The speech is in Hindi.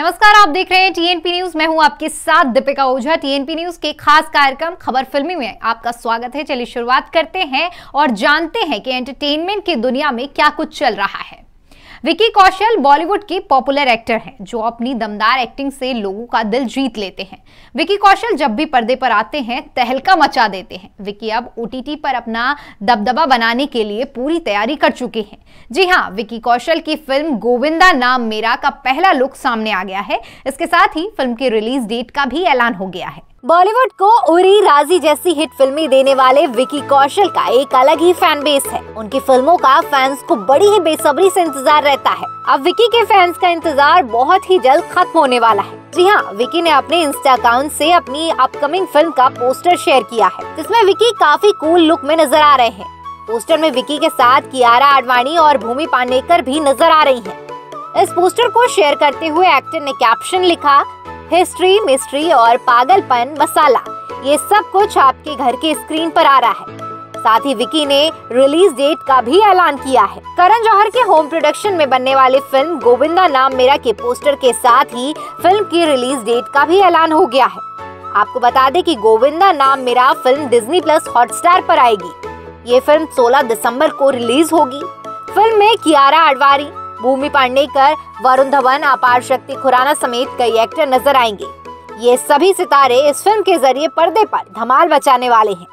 नमस्कार, आप देख रहे हैं टीएनपी न्यूज़ मैं हूँ आपके साथ दीपिका ओझा। टीएनपी न्यूज़ के खास कार्यक्रम खबर फिल्मी में आपका स्वागत है। चलिए शुरुआत करते हैं और जानते हैं कि एंटरटेनमेंट की दुनिया में क्या कुछ चल रहा है। विकी कौशल बॉलीवुड के पॉपुलर एक्टर हैं, जो अपनी दमदार एक्टिंग से लोगों का दिल जीत लेते हैं। विकी कौशल जब भी पर्दे पर आते हैं, तहलका मचा देते हैं। विकी अब ओटीटी पर अपना दबदबा बनाने के लिए पूरी तैयारी कर चुके हैं। जी हाँ विकी कौशल की फ़िल्म गोविंदा नाम मेरा का पहला लुक सामने आ गया है। इसके साथ ही फ़िल्म की रिलीज़ डेट का भी ऐलान हो गया है। बॉलीवुड को उरी राज़ी जैसी हिट फ़िल्में देने वाले विकी कौशल का एक अलग ही फ़ैन बेस है। उनकी फ़िल्मों का फैंस को बड़ी ही बेसब्री से इंतज़ार रहता है। अब विकी के फैंस का इंतज़ार बहुत ही जल्द खत्म होने वाला है। जी हाँ विकी ने अपने इंस्टा अकाउंट से अपनी अपकमिंग फ़िल्म का पोस्टर शेयर किया है, जिसमें विकी काफ़ी कूल लुक में नज़र आ रहे हैं। पोस्टर में विकी के साथ कियारा आडवाणी और भूमि पांडेकर भी नज़र आ रही है। इस पोस्टर को शेयर करते हुए एक्टर ने कैप्शन लिखा हिस्ट्री, मिस्ट्री और पागलपन मसाला। ये सब कुछ आपके घर के स्क्रीन पर आ रहा है। साथ ही विकी ने रिलीज़ डेट का भी ऐलान किया है। करण जौहर के होम प्रोडक्शन में बनने वाली फ़िल्म गोविंदा नाम मेरा के पोस्टर के साथ ही फ़िल्म की रिलीज़ डेट का भी ऐलान हो गया है। आपको बता दें कि गोविंदा नाम मेरा फ़िल्म डिज्नी प्लस हॉटस्टार पर आएगी। ये फ़िल्म 16 दिसंबर को रिलीज़ होगी। फ़िल्म में कियारा आडवाणी भूमि पांडेकर वरुण धवन, अपार शक्ति खुराना समेत कई एक्टर नज़र आएँगे। ये सभी सितारे इस फ़िल्म के ज़रिए पर्दे पर धमाल बचाने वाले हैं।